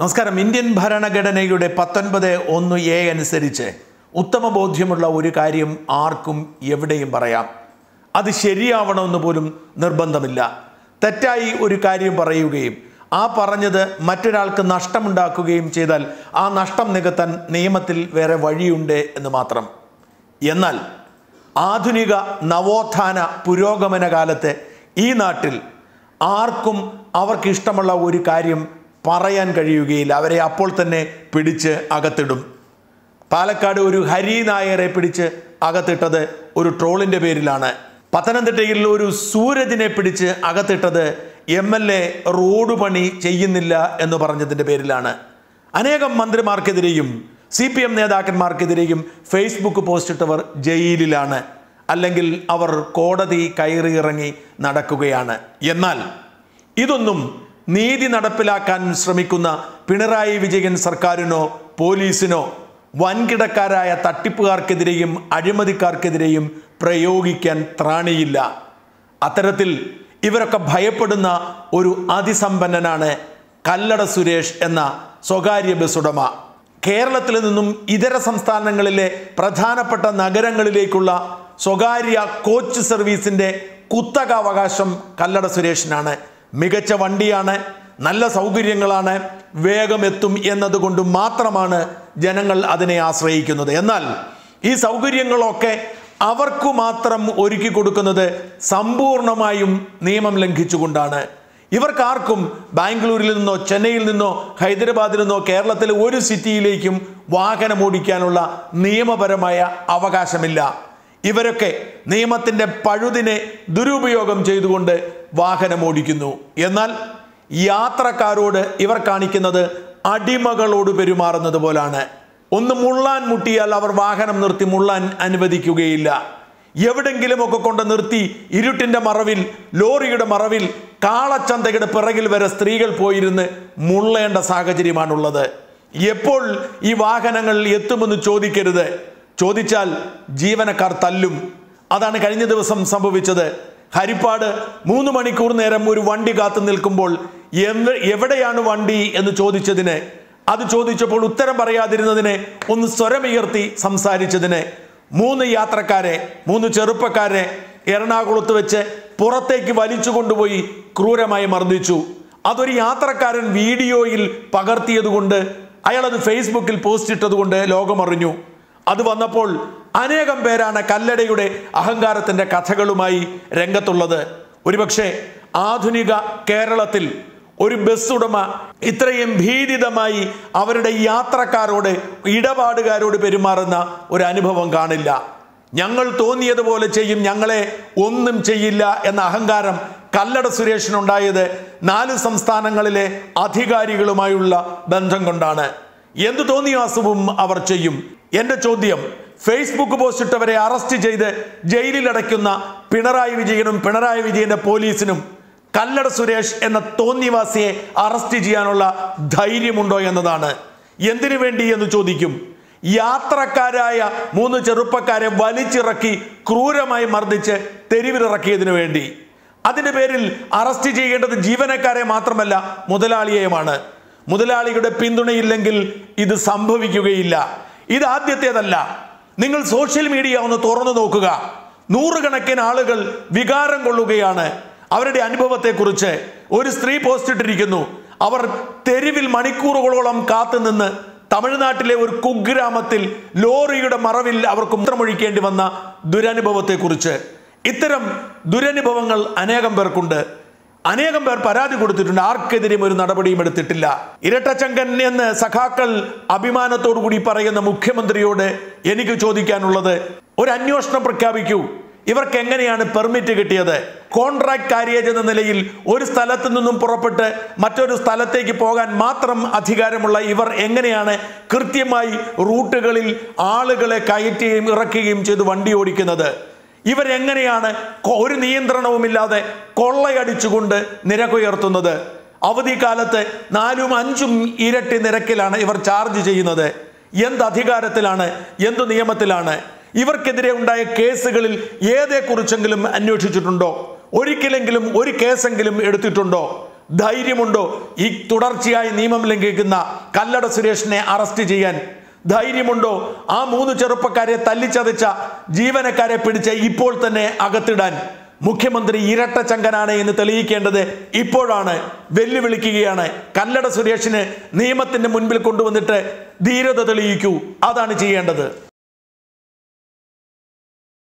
നമസ്കാരം. ഇന്ത്യൻ ഭരണഘടനയുടെ പത്തൊൻപത് ഒന്ന് എ അനുസരിച്ച് ഉത്തമ ബോധ്യമുള്ള ഒരു കാര്യം ആർക്കും എവിടെയും പറയാം. അത് ശരിയാവണമെന്ന് പോലും നിർബന്ധമില്ല. തെറ്റായി ഒരു കാര്യം പറയുകയും ആ പറഞ്ഞത് മറ്റൊരാൾക്ക് നഷ്ടമുണ്ടാക്കുകയും ചെയ്താൽ ആ നഷ്ടം നികത്താൻ നിയമത്തിൽ വേറെ വഴിയുണ്ട് എന്ന് മാത്രം. എന്നാൽ ആധുനിക നവോത്ഥാന പുരോഗമന കാലത്ത് ഈ നാട്ടിൽ ആർക്കും അവർക്കിഷ്ടമുള്ള ഒരു കാര്യം പറയാൻ കഴിയുകയില്ല. അവരെ അപ്പോൾ തന്നെ പിടിച്ച് അകത്തിടും. പാലക്കാട് ഒരു ഹരി നായരെ പിടിച്ച് അകത്തിട്ടത് ഒരു ട്രോളിന്റെ പേരിലാണ്. പത്തനംതിട്ടയിൽ ഒരു സൂരജിനെ പിടിച്ച് അകത്തിട്ടത് എം എൽ എ റോഡ് പണി ചെയ്യുന്നില്ല എന്ന് പറഞ്ഞതിന്റെ പേരിലാണ്. അനേകം മന്ത്രിമാർക്കെതിരെയും സി പി എം നേതാക്കന്മാർക്കെതിരെയും ഫേസ്ബുക്ക് പോസ്റ്റിട്ടവർ ജയിലിലാണ്. അല്ലെങ്കിൽ അവർ കോടതി കയറിയിറങ്ങി നടക്കുകയാണ്. എന്നാൽ ഇതൊന്നും നീതി നടപ്പിലാക്കാൻ ശ്രമിക്കുന്ന പിണറായി വിജയൻ സർക്കാരിനോ പോലീസിനോ വൻകിടക്കാരായ തട്ടിപ്പുകാർക്കെതിരെയും അഴിമതിക്കാർക്കെതിരെയും പ്രയോഗിക്കാൻ ത്രാണിയില്ല. അത്തരത്തിൽ ഇവരൊക്കെ ഭയപ്പെടുന്ന ഒരു അതിസമ്പന്നനാണ് കല്ലട സുരേഷ് എന്ന സ്വകാര്യ ബസ് ഉടമ. കേരളത്തിൽ നിന്നും ഇതര സംസ്ഥാനങ്ങളിലെ പ്രധാനപ്പെട്ട നഗരങ്ങളിലേക്കുള്ള സ്വകാര്യ കോച്ച് സർവീസിന്റെ കുത്തകാവകാശം കല്ലട സുരേഷിനാണ്. മികച്ച വണ്ടിയാണ് നല്ല സൗകര്യങ്ങളാണ് വേഗം എത്തും എന്നതുകൊണ്ട് മാത്രമാണ് ജനങ്ങൾ അതിനെ ആശ്രയിക്കുന്നത്. എന്നാൽ ഈ സൗകര്യങ്ങളൊക്കെ അവർക്ക് മാത്രം ഒരുക്കി കൊടുക്കുന്നത് സമ്പൂർണമായും നിയമം ലംഘിച്ചുകൊണ്ടാണ്. ഇവർക്കാർക്കും ബാംഗ്ലൂരിൽ നിന്നോ ചെന്നൈയിൽ നിന്നോ ഹൈദരാബാദിൽ നിന്നോ കേരളത്തിലെ ഒരു സിറ്റിയിലേക്കും വാഹനം ഓടിക്കാനുള്ള നിയമപരമായ അവകാശമില്ല. ഇവരൊക്കെ നിയമത്തിന്റെ പഴുതിനെ ദുരുപയോഗം ചെയ്തുകൊണ്ട് വാഹനം ഓടിക്കുന്നു എന്നാൽ യാത്രക്കാരോട് ഇവർ കാണിക്കുന്നത് അടിമകളോട് പെരുമാറുന്നത് പോലാണ്. ഒന്ന് മുള്ളാൻ മുട്ടിയാൽ അവർ വാഹനം നിർത്തി മുള്ളാൻ അനുവദിക്കുകയില്ല. എവിടെങ്കിലുമൊക്കെ കൊണ്ട് നിർത്തി ഇരുട്ടിന്റെ മറവിൽ ലോറിയുടെ മറവിൽ കാളച്ചന്തയുടെ പിറകിൽ വരെ സ്ത്രീകൾ പോയിരുന്ന് മുള്ളേണ്ട സാഹചര്യമാണുള്ളത്. എപ്പോൾ ഈ വാഹനങ്ങൾ എത്തുമെന്ന് ചോദിക്കരുത്. ചോദിച്ചാൽ ജീവനക്കാർ തല്ലും. അതാണ് കഴിഞ്ഞ ദിവസം സംഭവിച്ചത്. ഹരിപ്പാട് മൂന്ന് മണിക്കൂർ നേരം ഒരു വണ്ടി കാത്തു നിൽക്കുമ്പോൾ എന്ന് എവിടെയാണ് വണ്ടി എന്ന് ചോദിച്ചതിന് അത് ചോദിച്ചപ്പോൾ ഉത്തരം പറയാതിരുന്നതിനെ ഒന്ന് സ്വരമുയർത്തി സംസാരിച്ചതിന്. മൂന്ന് യാത്രക്കാരെ മൂന്ന് ചെറുപ്പക്കാരെ എറണാകുളത്ത് വെച്ച് പുറത്തേക്ക് വലിച്ചു കൊണ്ടുപോയി ക്രൂരമായി മർദ്ദിച്ചു. അതൊരു യാത്രക്കാരൻ വീഡിയോയിൽ പകർത്തിയതുകൊണ്ട് അയാളത് ഫേസ്ബുക്കിൽ പോസ്റ്റ് ഇട്ടതുകൊണ്ട് ലോകമറിഞ്ഞു. അത് വന്നപ്പോൾ അനേകം പേരാണ് കല്ലടയുടെ അഹങ്കാരത്തിന്റെ കഥകളുമായി രംഗത്തുള്ളത്. ഒരുപക്ഷെ ആധുനിക കേരളത്തിൽ ഒരു ബസ് ഉടമ ഇത്രയും ഭീതിതമായി അവരുടെ യാത്രക്കാരോട് ഇടപാടുകാരോട് പെരുമാറുന്ന ഒരു അനുഭവം കാണില്ല. ഞങ്ങൾ തോന്നിയതുപോലെ ചെയ്യും ഞങ്ങളെ ഒന്നും ചെയ്യില്ല എന്ന അഹങ്കാരം കല്ലട സുരേഷിനുണ്ടായത് നാല് സംസ്ഥാനങ്ങളിലെ അധികാരികളുമായുള്ള ബന്ധം കൊണ്ടാണ്. എന്തു തോന്നിയ അസുഖവും അവർ ചെയ്യും? എന്റെ ചോദ്യം ഫേസ്ബുക്ക് പോസ്റ്റ് ഇട്ടവരെ അറസ്റ്റ് ചെയ്ത് ജയിലിൽ അടയ്ക്കുന്ന പിണറായി വിജയനും പിണറായി വിജയന്റെ പോലീസിനും കല്ലട സുരേഷ് എന്ന തോന്നിവാസിയെ അറസ്റ്റ് ചെയ്യാനുള്ള ധൈര്യമുണ്ടോ എന്നതാണ്. എന്തിനു വേണ്ടി എന്ന് ചോദിക്കും. യാത്രക്കാരായ മൂന്ന് ചെറുപ്പക്കാരെ വലിച്ചിറക്കി ക്രൂരമായി മർദ്ദിച്ച് തെരുവിലിറക്കിയതിനു വേണ്ടി. അതിന്റെ പേരിൽ അറസ്റ്റ് ചെയ്യേണ്ടത് ജീവനക്കാരെ മാത്രമല്ല മുതലാളിയെയുമാണ്. മുതലാളിയുടെ പിന്തുണയില്ലെങ്കിൽ ഇത് സംഭവിക്കുകയില്ല. ഇത് ആദ്യത്തേതല്ല. നിങ്ങൾ സോഷ്യൽ മീഡിയ ഒന്ന് തുറന്നു നോക്കുക. നൂറുകണക്കിന് ആളുകൾ വികാരം കൊള്ളുകയാണ്. അവരുടെ അനുഭവത്തെക്കുറിച്ച് ഒരു സ്ത്രീ പോസ്റ്റ് ഇട്ടിരിക്കുന്നു. അവർ തെരുവിൽ മണിക്കൂറുകളോളം കാത്തുനിന്ന് തമിഴ്നാട്ടിലെ ഒരു കുഗ്രാമത്തിൽ ലോറിയുടെ മറവിൽ അവർക്ക് മൂത്രമൊഴിക്കേണ്ടി വന്ന ദുരനുഭവത്തെക്കുറിച്ച്. ഇത്തരം ദുരനുഭവങ്ങൾ അനേകം പേർക്കുണ്ട്. അനേകം പേർ പരാതി കൊടുത്തിട്ടുണ്ട്. ആർക്കെതിരെയും ഒരു നടപടിയും എടുത്തിട്ടില്ല. ഇരട്ടച്ചങ്കൻ എന്ന് സഖാക്കൾ കൂടി പറയുന്ന മുഖ്യമന്ത്രിയോട് എനിക്ക് ചോദിക്കാനുള്ളത് ഒരു അന്വേഷണം പ്രഖ്യാപിക്കൂ. ഇവർക്ക് എങ്ങനെയാണ് പെർമിറ്റ് കിട്ടിയത്? കോൺട്രാക്ട് കാര്യേജ് എന്ന നിലയിൽ ഒരു സ്ഥലത്ത് നിന്നും പുറപ്പെട്ട് മറ്റൊരു സ്ഥലത്തേക്ക് പോകാൻ മാത്രം അധികാരമുള്ള ഇവർ എങ്ങനെയാണ് കൃത്യമായി റൂട്ടുകളിൽ ആളുകളെ കയറ്റുകയും ഇറക്കുകയും ചെയ്ത് വണ്ടി ഓടിക്കുന്നത്? ഇവരെങ്ങനെയാണ് ഒരു നിയന്ത്രണവുമില്ലാതെ കൊള്ളയടിച്ചുകൊണ്ട് നിരക്കുയർത്തുന്നത്? അവധിക്കാലത്ത് നാലും അഞ്ചും ഇരട്ടി നിരക്കിലാണ് ഇവർ ചാർജ് ചെയ്യുന്നത്. എന്ത് അധികാരത്തിലാണ്? എന്ത് നിയമത്തിലാണ്? ഇവർക്കെതിരെ ഉണ്ടായ കേസുകളിൽ ഏതേക്കുറിച്ചെങ്കിലും അന്വേഷിച്ചിട്ടുണ്ടോ? ഒരിക്കലെങ്കിലും ഒരു കേസെങ്കിലും എടുത്തിട്ടുണ്ടോ? ധൈര്യമുണ്ടോ ഈ തുടർച്ചയായി നിയമം ലംഘിക്കുന്ന കല്ലട സുരേഷിനെ അറസ്റ്റ് ചെയ്യാൻ? ധൈര്യമുണ്ടോ? ആ മൂന്ന് ചെറുപ്പക്കാരെ തല്ലിച്ചതച്ച ജീവനക്കാരെ പിടിച്ച് ഇപ്പോൾ തന്നെ അകത്തിടാൻ മുഖ്യമന്ത്രി ഇരട്ടച്ചങ്കനാണ് എന്ന് തെളിയിക്കേണ്ടത് ഇപ്പോഴാണ്. വെല്ലുവിളിക്കുകയാണ്. കല്ലട സുരേഷിന് നിയമത്തിന്റെ മുൻപിൽ കൊണ്ടുവന്നിട്ട് ധീരത തെളിയിക്കൂ. അതാണ് ചെയ്യേണ്ടത്.